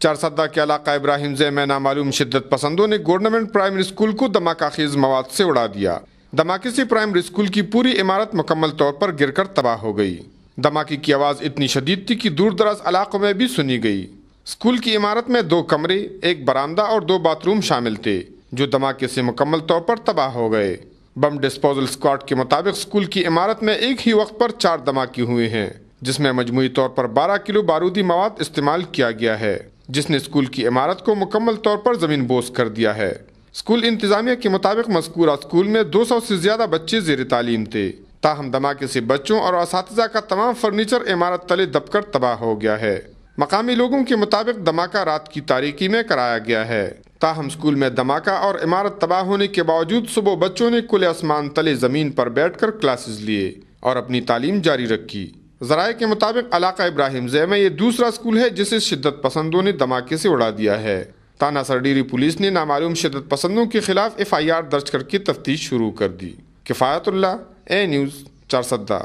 چارسدہ کے علاقہ ابراہیم زی میں نامعلوم شدت پسندوں نے گورنمنٹ پرائمری اسکول کو دھماکہ خیز مواد سے اڑا دیا۔ دھماکے سے پرائمری اسکول کی پوری عمارت مکمل طور پر گر کر تباہ ہو گئی۔ دھماکے کی آواز اتنی شدید تھی کہ دور دراز علاقوں میں بھی سنی گئی۔ اسکول کی عمارت میں دو کمرے، ایک برآمدہ اور دو باتھ روم شامل تھے، جو دھماکے سے مکمل طور پر تباہ ہو گئے۔ بم ڈسپوزل اسکواڈ کے مطابق اسکول کی عمارت میں ایک ہی وقت پر چار دھماکے ہوئے ہیں، جس میں مجموعی طور پر بارہ کلو بارودی مواد استعمال کیا گیا ہے۔ جس نے اسکول کی عمارت کو مکمل طور پر زمین بوس کر دیا ہے۔ اسکول انتظامیہ کے مطابق مذکورہ اسکول میں دو سو سے زیادہ بچے زیر تعلیم تھے۔ تاہم دھماکے سے بچوں اور اساتذہ کا تمام فرنیچر عمارت تلے دب کر تباہ ہو گیا ہے۔ مقامی لوگوں کے مطابق دھماکہ رات کی تاریکی میں کرایا گیا ہے۔ تاہم اسکول میں دھماکہ اور عمارت تباہ ہونے کے باوجود صبح بچوں نے کل آسمان تلے زمین پر بیٹھ کر کلاسز لیے اور اپنی تعلیم جاری رکھی۔ ذرائع کے مطابق علاقہ ابراہیم زی میں یہ دوسرا اسکول ہے جسے شدت پسندوں نے دھماکے سے اڑا دیا ہے۔ تانا سرڈیری پولیس نے نامعلوم شدت پسندوں کے خلاف ایف آئی آر درج کر کے تفتیش شروع کر دی۔ کفایت اللہ، اے نیوز، چار سدہ۔